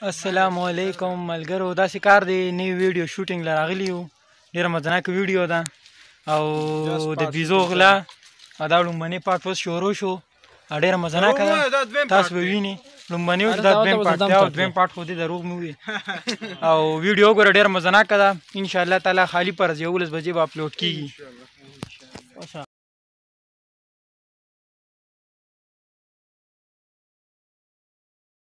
السلام علیکم ملګرو دا کار دی نیو ویډیو شوټینګ لراغلی یو ډیره مزناک ویډیو ده او د بیزو غلا دا لومبنی پارت اوس شروع شو ډیره مزناک ده تاسو به ویني لومبنی او دا دویم پارت دی او دویم پارت خو دې دروغ مو وي او ویډیو ګوره ډیره مزناک ده ان شاء الله تعالی خالی پر ځای ولس بجې به اپلوډ کیږي